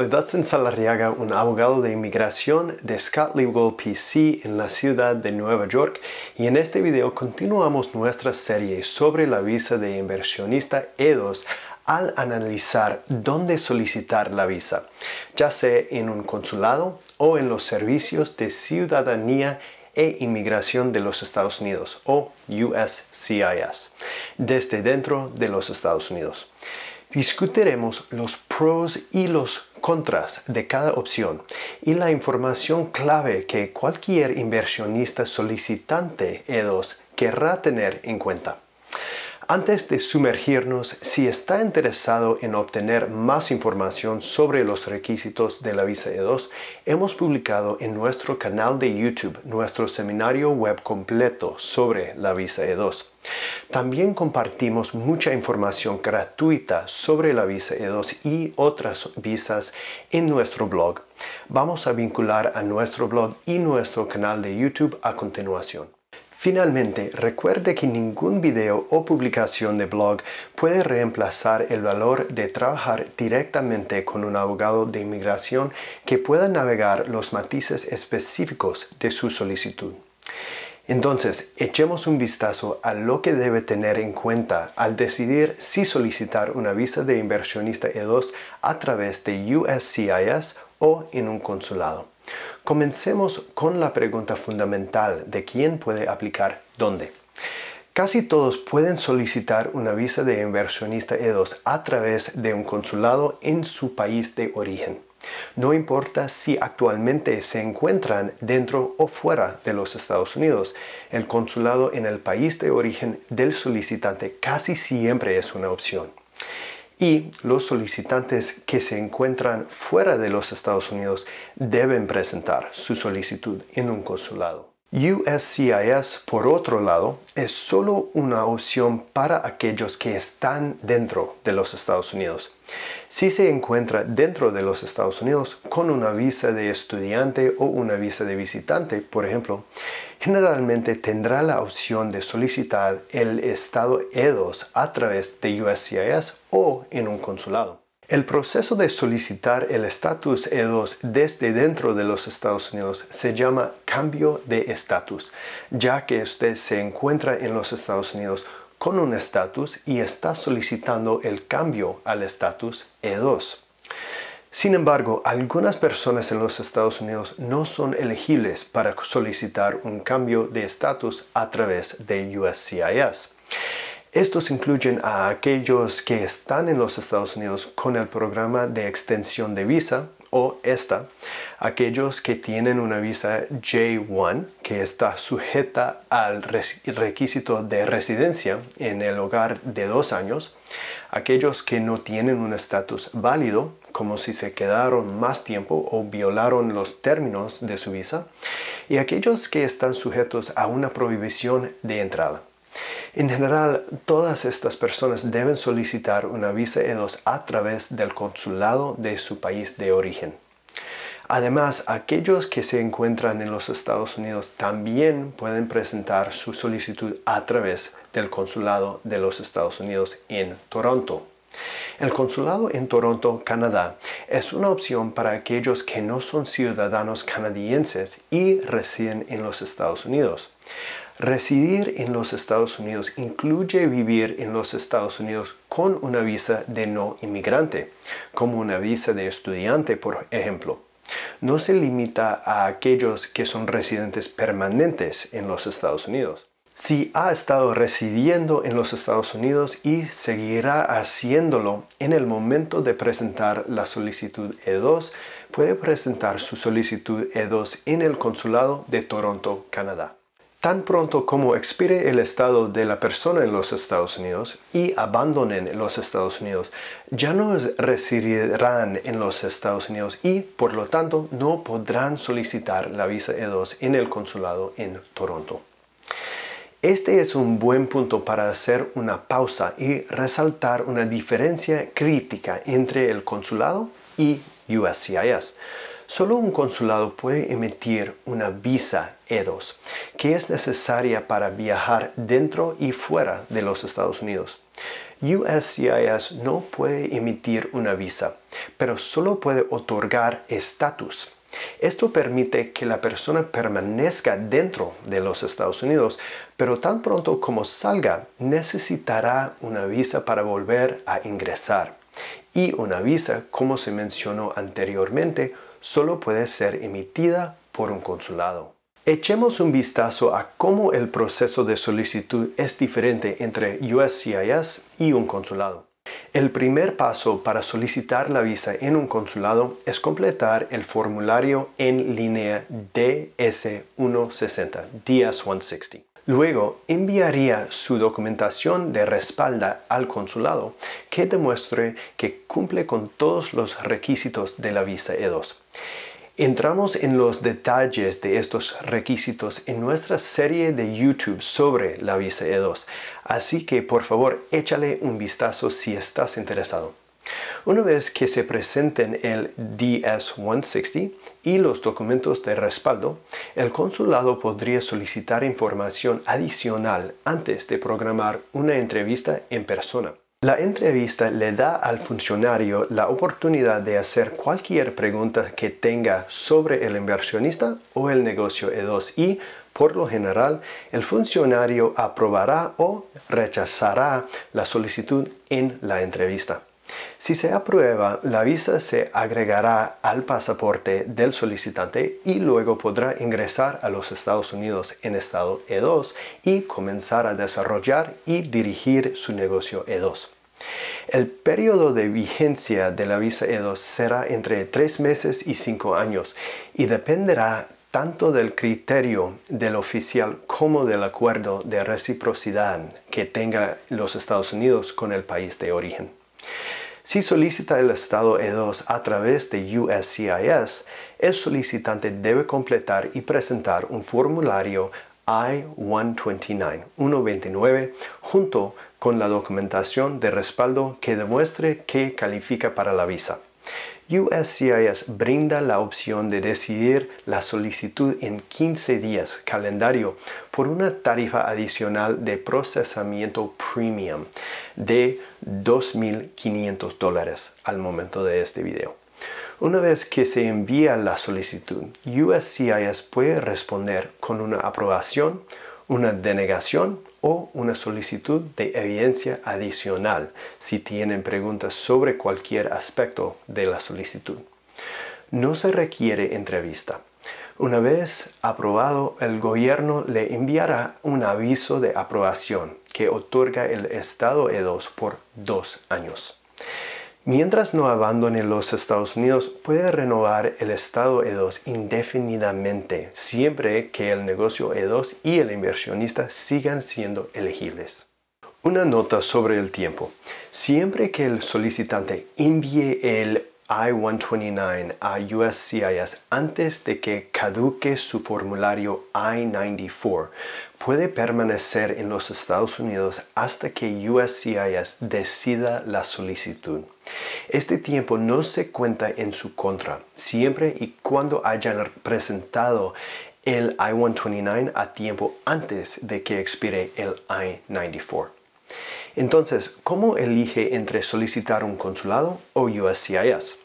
soy Dustin Salarriaga, un abogado de inmigración de Scott Legal PC en la ciudad de Nueva York y en este video continuamos nuestra serie sobre la visa de inversionista E2 al analizar dónde solicitar la visa, ya sea en un consulado o en los servicios de ciudadanía e inmigración de los Estados Unidos o USCIS desde dentro de los Estados Unidos. Discutiremos los pros y los contras de cada opción y la información clave que cualquier inversionista solicitante E2 querrá tener en cuenta. Antes de sumergirnos, si está interesado en obtener más información sobre los requisitos de la visa E2, hemos publicado en nuestro canal de YouTube nuestro seminario web completo sobre la visa E2. También compartimos mucha información gratuita sobre la visa E2 y otras visas en nuestro blog. Vamos a vincular a nuestro blog y nuestro canal de YouTube a continuación. Finalmente, recuerde que ningún video o publicación de blog puede reemplazar el valor de trabajar directamente con un abogado de inmigración que pueda navegar los matices específicos de su solicitud. Entonces, echemos un vistazo a lo que debe tener en cuenta al decidir si solicitar una visa de inversionista E2 a través de USCIS o en un consulado. Comencemos con la pregunta fundamental de quién puede aplicar dónde. Casi todos pueden solicitar una visa de inversionista E2 a través de un consulado en su país de origen. No importa si actualmente se encuentran dentro o fuera de los Estados Unidos, el consulado en el país de origen del solicitante casi siempre es una opción y los solicitantes que se encuentran fuera de los Estados Unidos deben presentar su solicitud en un consulado. USCIS, por otro lado, es solo una opción para aquellos que están dentro de los Estados Unidos. Si se encuentra dentro de los Estados Unidos con una visa de estudiante o una visa de visitante, por ejemplo, generalmente tendrá la opción de solicitar el estado E2 a través de USCIS o en un consulado. El proceso de solicitar el estatus E2 desde dentro de los Estados Unidos se llama cambio de estatus, ya que usted se encuentra en los Estados Unidos con un estatus y está solicitando el cambio al estatus E2. Sin embargo, algunas personas en los Estados Unidos no son elegibles para solicitar un cambio de estatus a través de USCIS. Estos incluyen a aquellos que están en los Estados Unidos con el programa de extensión de visa o ESTA, aquellos que tienen una visa J1 que está sujeta al requisito de residencia en el hogar de dos años, aquellos que no tienen un estatus válido, como si se quedaron más tiempo o violaron los términos de su visa, y aquellos que están sujetos a una prohibición de entrada. En general, todas estas personas deben solicitar una visa E2 a través del consulado de su país de origen. Además, aquellos que se encuentran en los Estados Unidos también pueden presentar su solicitud a través del consulado de los Estados Unidos en Toronto. El consulado en Toronto, Canadá, es una opción para aquellos que no son ciudadanos canadienses y residen en los Estados Unidos. Residir en los Estados Unidos incluye vivir en los Estados Unidos con una visa de no inmigrante, como una visa de estudiante, por ejemplo. No se limita a aquellos que son residentes permanentes en los Estados Unidos. Si ha estado residiendo en los Estados Unidos y seguirá haciéndolo en el momento de presentar la solicitud E2, puede presentar su solicitud E2 en el consulado de Toronto, Canadá. Tan pronto como expire el estado de la persona en los Estados Unidos y abandonen los Estados Unidos, ya no residirán en los Estados Unidos y por lo tanto no podrán solicitar la visa E2 en el consulado en Toronto. Este es un buen punto para hacer una pausa y resaltar una diferencia crítica entre el consulado y USCIS. Solo un consulado puede emitir una visa E2, que es necesaria para viajar dentro y fuera de los Estados Unidos. USCIS no puede emitir una visa, pero solo puede otorgar estatus. Esto permite que la persona permanezca dentro de los Estados Unidos, pero tan pronto como salga necesitará una visa para volver a ingresar. Y una visa, como se mencionó anteriormente, solo puede ser emitida por un consulado. Echemos un vistazo a cómo el proceso de solicitud es diferente entre USCIS y un consulado. El primer paso para solicitar la visa en un consulado es completar el formulario en línea DS-160, DS-160. Luego enviaría su documentación de respalda al consulado que demuestre que cumple con todos los requisitos de la visa E2. Entramos en los detalles de estos requisitos en nuestra serie de YouTube sobre la visa E2, así que por favor échale un vistazo si estás interesado. Una vez que se presenten el DS-160 y los documentos de respaldo, el consulado podría solicitar información adicional antes de programar una entrevista en persona. La entrevista le da al funcionario la oportunidad de hacer cualquier pregunta que tenga sobre el inversionista o el negocio E2 y, por lo general, el funcionario aprobará o rechazará la solicitud en la entrevista. Si se aprueba, la visa se agregará al pasaporte del solicitante y luego podrá ingresar a los Estados Unidos en estado E2 y comenzar a desarrollar y dirigir su negocio E2. El periodo de vigencia de la visa E2 será entre 3 meses y 5 años y dependerá tanto del criterio del oficial como del acuerdo de reciprocidad que tenga los Estados Unidos con el país de origen. Si solicita el estado E2 a través de USCIS, el solicitante debe completar y presentar un formulario I-129 129 junto con la documentación de respaldo que demuestre que califica para la visa. USCIS brinda la opción de decidir la solicitud en 15 días calendario por una tarifa adicional de procesamiento premium de 2.500 dólares al momento de este video. Una vez que se envía la solicitud, USCIS puede responder con una aprobación, una denegación o una solicitud de evidencia adicional si tienen preguntas sobre cualquier aspecto de la solicitud. No se requiere entrevista. Una vez aprobado, el gobierno le enviará un aviso de aprobación que otorga el estado E2 por dos años. Mientras no abandone los Estados Unidos, puede renovar el estado E2 indefinidamente, siempre que el negocio E2 y el inversionista sigan siendo elegibles. Una nota sobre el tiempo. Siempre que el solicitante envíe el I-129 a USCIS antes de que caduque su formulario I-94, puede permanecer en los Estados Unidos hasta que USCIS decida la solicitud. Este tiempo no se cuenta en su contra, siempre y cuando hayan presentado el I-129 a tiempo antes de que expire el I-94. Entonces, ¿cómo elige entre solicitar un consulado o USCIS?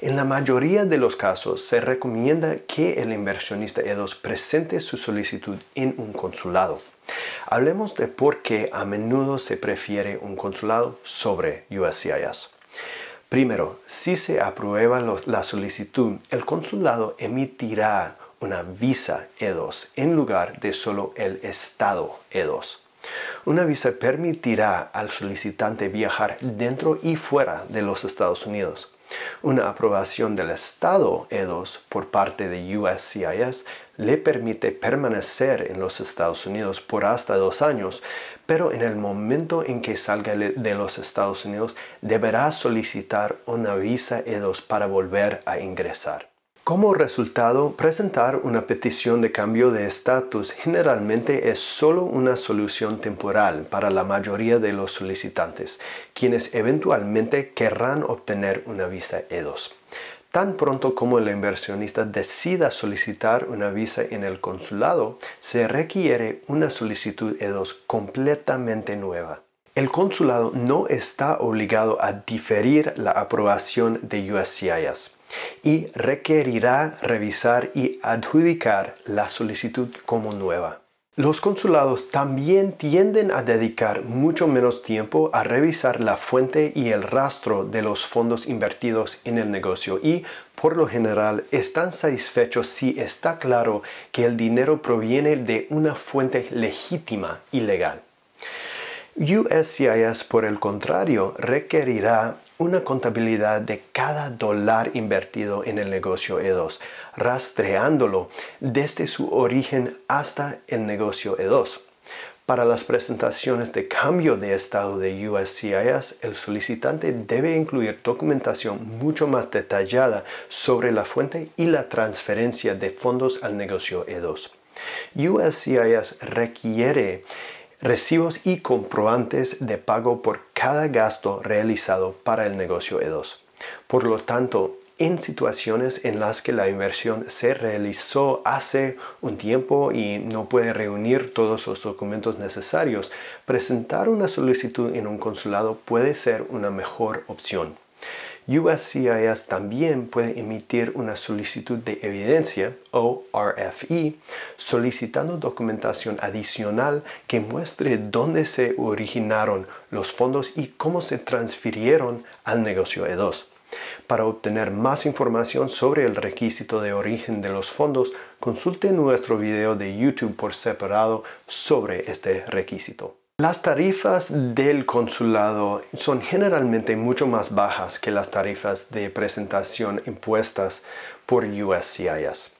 En la mayoría de los casos se recomienda que el inversionista E2 presente su solicitud en un consulado. Hablemos de por qué a menudo se prefiere un consulado sobre USCIS. Primero, si se aprueba la solicitud, el consulado emitirá una visa E2 en lugar de solo el estado E2. Una visa permitirá al solicitante viajar dentro y fuera de los Estados Unidos. Una aprobación del Estado E2 por parte de USCIS le permite permanecer en los Estados Unidos por hasta dos años, pero en el momento en que salga de los Estados Unidos deberá solicitar una visa E2 para volver a ingresar. Como resultado, presentar una petición de cambio de estatus generalmente es solo una solución temporal para la mayoría de los solicitantes, quienes eventualmente querrán obtener una visa E2. Tan pronto como el inversionista decida solicitar una visa en el consulado, se requiere una solicitud E2 completamente nueva. El consulado no está obligado a diferir la aprobación de USCIS y requerirá revisar y adjudicar la solicitud como nueva. Los consulados también tienden a dedicar mucho menos tiempo a revisar la fuente y el rastro de los fondos invertidos en el negocio y, por lo general, están satisfechos si está claro que el dinero proviene de una fuente legítima y legal. USCIS, por el contrario, requerirá una contabilidad de cada dólar invertido en el negocio E2, rastreándolo desde su origen hasta el negocio E2. Para las presentaciones de cambio de estado de USCIS, el solicitante debe incluir documentación mucho más detallada sobre la fuente y la transferencia de fondos al negocio E2. USCIS requiere recibos y comprobantes de pago por cada gasto realizado para el negocio E2. Por lo tanto, en situaciones en las que la inversión se realizó hace un tiempo y no puede reunir todos los documentos necesarios, presentar una solicitud en un consulado puede ser una mejor opción. USCIS también puede emitir una solicitud de evidencia o RFE solicitando documentación adicional que muestre dónde se originaron los fondos y cómo se transfirieron al negocio E2. Para obtener más información sobre el requisito de origen de los fondos, consulte nuestro video de YouTube por separado sobre este requisito. Las tarifas del consulado son generalmente mucho más bajas que las tarifas de presentación impuestas por USCIS.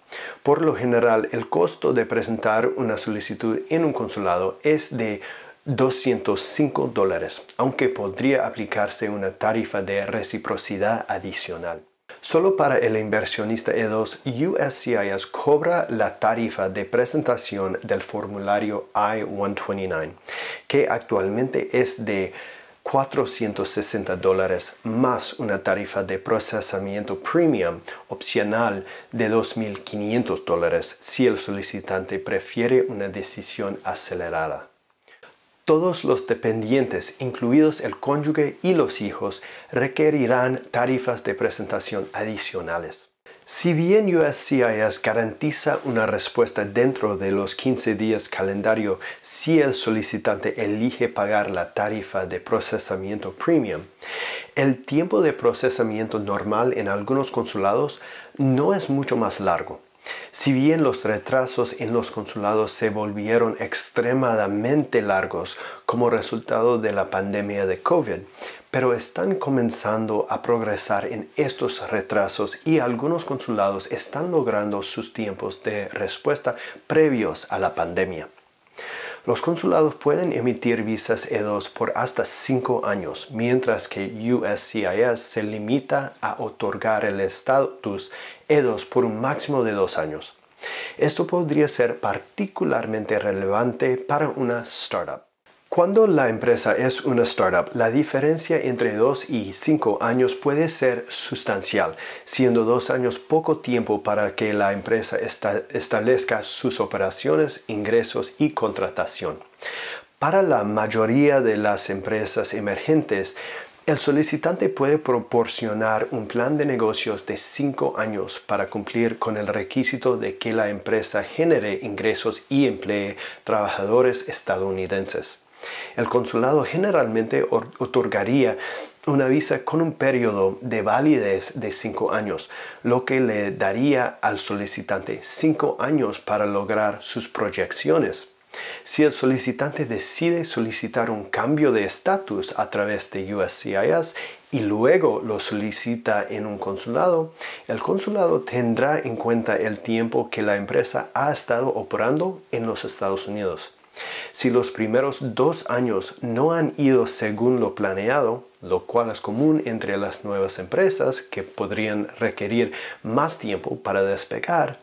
Por lo general, el costo de presentar una solicitud en un consulado es de 205 dólares, aunque podría aplicarse una tarifa de reciprocidad adicional. Solo para el inversionista E2, USCIS cobra la tarifa de presentación del formulario I-129, que actualmente es de 460 dólares más una tarifa de procesamiento premium opcional de 2.500 dólares si el solicitante prefiere una decisión acelerada. Todos los dependientes, incluidos el cónyuge y los hijos, requerirán tarifas de presentación adicionales. Si bien USCIS garantiza una respuesta dentro de los 15 días calendario si el solicitante elige pagar la tarifa de procesamiento premium, el tiempo de procesamiento normal en algunos consulados no es mucho más largo. Si bien los retrasos en los consulados se volvieron extremadamente largos como resultado de la pandemia de COVID, pero están comenzando a progresar en estos retrasos y algunos consulados están logrando sus tiempos de respuesta previos a la pandemia. Los consulados pueden emitir visas E2 por hasta 5 años, mientras que USCIS se limita a otorgar el estatus E2 por un máximo de 2 años. Esto podría ser particularmente relevante para una startup. Cuando la empresa es una startup, la diferencia entre 2 y 5 años puede ser sustancial, siendo 2 años poco tiempo para que la empresa establezca sus operaciones, ingresos y contratación. Para la mayoría de las empresas emergentes, el solicitante puede proporcionar un plan de negocios de 5 años para cumplir con el requisito de que la empresa genere ingresos y emplee trabajadores estadounidenses. El consulado generalmente otorgaría una visa con un periodo de validez de 5 años, lo que le daría al solicitante 5 años para lograr sus proyecciones. Si el solicitante decide solicitar un cambio de estatus a través de USCIS y luego lo solicita en un consulado, el consulado tendrá en cuenta el tiempo que la empresa ha estado operando en los Estados Unidos. Si los primeros dos años no han ido según lo planeado, lo cual es común entre las nuevas empresas que podrían requerir más tiempo para despegar,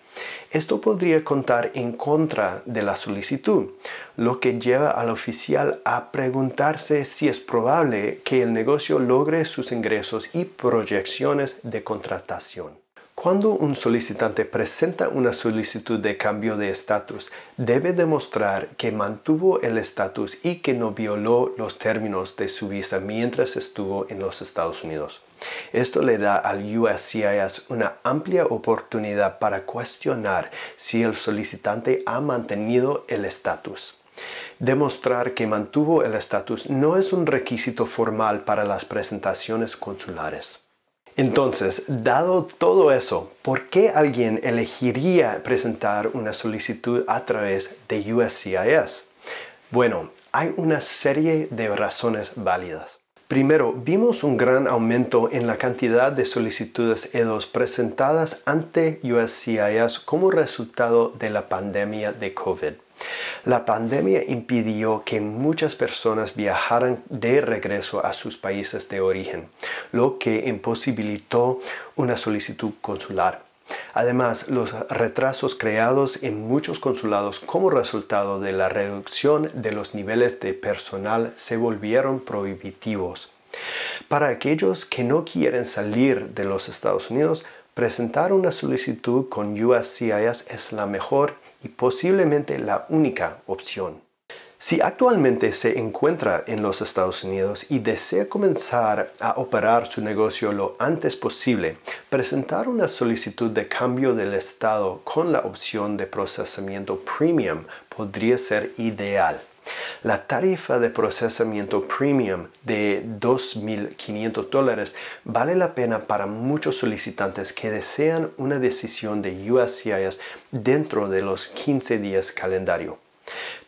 esto podría contar en contra de la solicitud, lo que lleva al oficial a preguntarse si es probable que el negocio logre sus ingresos y proyecciones de contratación. Cuando un solicitante presenta una solicitud de cambio de estatus, debe demostrar que mantuvo el estatus y que no violó los términos de su visa mientras estuvo en los Estados Unidos. Esto le da al USCIS una amplia oportunidad para cuestionar si el solicitante ha mantenido el estatus. Demostrar que mantuvo el estatus no es un requisito formal para las presentaciones consulares. Entonces, dado todo eso, ¿por qué alguien elegiría presentar una solicitud a través de USCIS? Bueno, hay una serie de razones válidas. Primero, vimos un gran aumento en la cantidad de solicitudes E2 presentadas ante USCIS como resultado de la pandemia de COVID. La pandemia impidió que muchas personas viajaran de regreso a sus países de origen, lo que imposibilitó una solicitud consular. Además, los retrasos creados en muchos consulados como resultado de la reducción de los niveles de personal se volvieron prohibitivos. Para aquellos que no quieren salir de los Estados Unidos, presentar una solicitud con USCIS es la mejor y posiblemente la única opción. Si actualmente se encuentra en los Estados Unidos y desea comenzar a operar su negocio lo antes posible, presentar una solicitud de cambio del estado con la opción de procesamiento premium podría ser ideal. La tarifa de procesamiento premium de 2.500 dólares vale la pena para muchos solicitantes que desean una decisión de USCIS dentro de los 15 días calendario.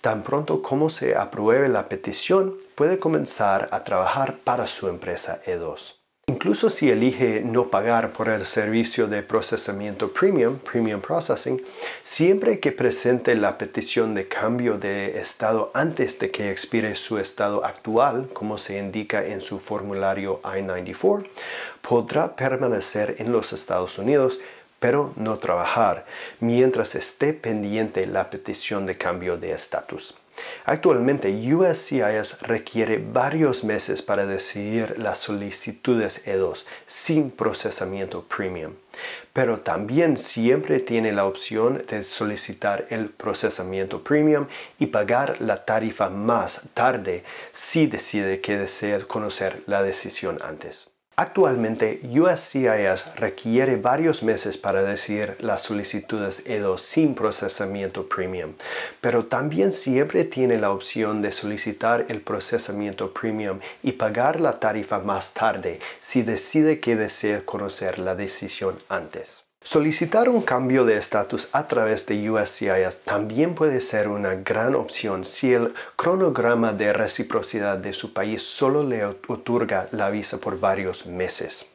Tan pronto como se apruebe la petición, puede comenzar a trabajar para su empresa E2. Incluso si elige no pagar por el servicio de procesamiento premium, premium processing, siempre que presente la petición de cambio de estado antes de que expire su estado actual, como se indica en su formulario I-94, podrá permanecer en los Estados Unidos pero no trabajar mientras esté pendiente la petición de cambio de estatus. Actualmente USCIS requiere varios meses para decidir las solicitudes E2 sin procesamiento premium, pero también siempre tiene la opción de solicitar el procesamiento premium y pagar la tarifa más tarde si decide que desea conocer la decisión antes. Actualmente, USCIS requiere varios meses para decidir las solicitudes E2 sin procesamiento premium, pero también siempre tiene la opción de solicitar el procesamiento premium y pagar la tarifa más tarde si decide que desea conocer la decisión antes. Solicitar un cambio de estatus a través de USCIS también puede ser una gran opción si el cronograma de reciprocidad de su país solo le otorga la visa por varios meses.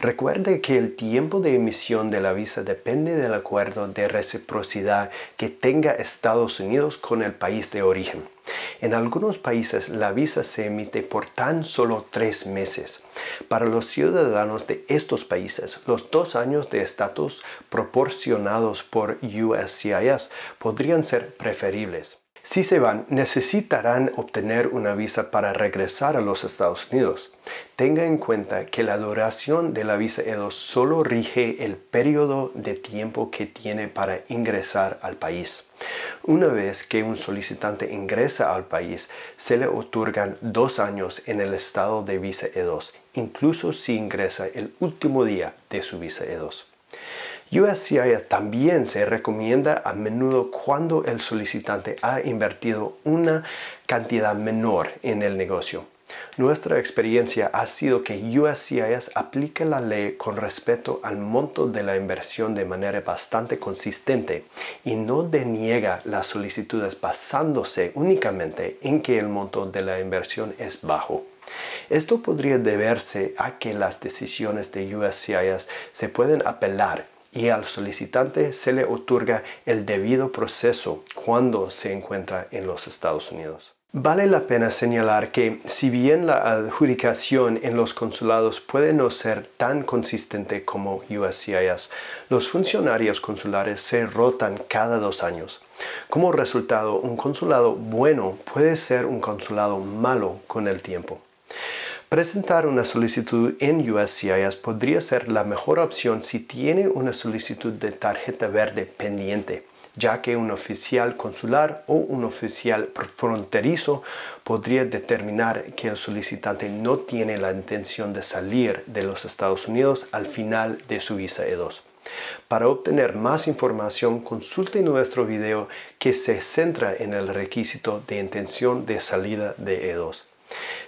Recuerde que el tiempo de emisión de la visa depende del acuerdo de reciprocidad que tenga Estados Unidos con el país de origen. En algunos países la visa se emite por tan solo tres meses. Para los ciudadanos de estos países, los dos años de estatus proporcionados por USCIS podrían ser preferibles. Si se van, necesitarán obtener una visa para regresar a los Estados Unidos. Tenga en cuenta que la duración de la visa E2 solo rige el periodo de tiempo que tiene para ingresar al país. Una vez que un solicitante ingresa al país, se le otorgan dos años en el estado de visa E2, incluso si ingresa el último día de su visa E2. USCIS también se recomienda a menudo cuando el solicitante ha invertido una cantidad menor en el negocio. Nuestra experiencia ha sido que USCIS aplica la ley con respecto al monto de la inversión de manera bastante consistente y no deniega las solicitudes basándose únicamente en que el monto de la inversión es bajo. Esto podría deberse a que las decisiones de USCIS se pueden apelar y al solicitante se le otorga el debido proceso cuando se encuentra en los Estados Unidos. Vale la pena señalar que si bien la adjudicación en los consulados puede no ser tan consistente como USCIS, los funcionarios consulares se rotan cada dos años. Como resultado, un consulado bueno puede ser un consulado malo con el tiempo. Presentar una solicitud en USCIS podría ser la mejor opción si tiene una solicitud de tarjeta verde pendiente, ya que un oficial consular o un oficial fronterizo podría determinar que el solicitante no tiene la intención de salir de los Estados Unidos al final de su visa E2. Para obtener más información, consulte nuestro video que se centra en el requisito de intención de salida de E2.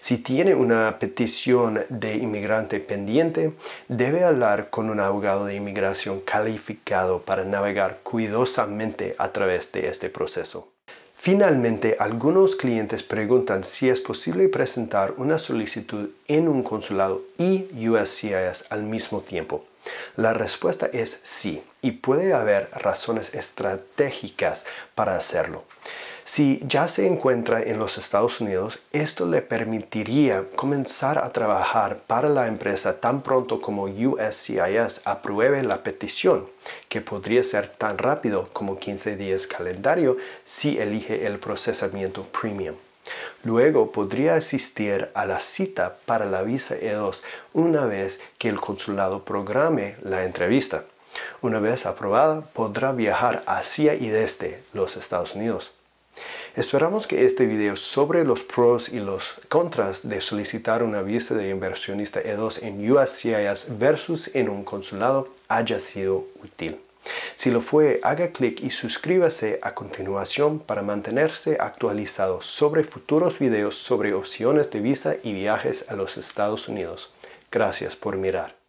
Si tiene una petición de inmigrante pendiente, debe hablar con un abogado de inmigración calificado para navegar cuidadosamente a través de este proceso. Finalmente, algunos clientes preguntan si es posible presentar una solicitud en un consulado y USCIS al mismo tiempo. La respuesta es sí, y puede haber razones estratégicas para hacerlo. Si ya se encuentra en los Estados Unidos, esto le permitiría comenzar a trabajar para la empresa tan pronto como USCIS apruebe la petición, que podría ser tan rápido como 15 días calendario si elige el procesamiento premium. Luego podría asistir a la cita para la visa E2 una vez que el consulado programe la entrevista. Una vez aprobada, podrá viajar hacia y desde los Estados Unidos. Esperamos que este video sobre los pros y los contras de solicitar una visa de inversionista E2 en USCIS versus en un consulado haya sido útil. Si lo fue, haga clic y suscríbase a continuación para mantenerse actualizado sobre futuros videos sobre opciones de visa y viajes a los Estados Unidos. Gracias por mirar.